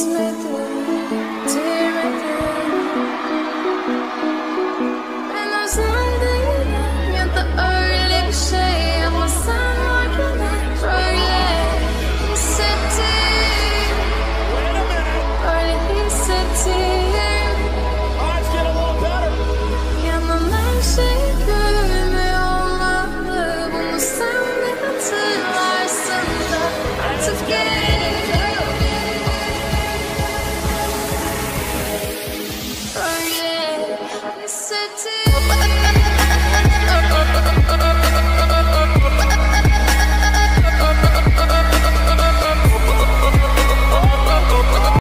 It's positive.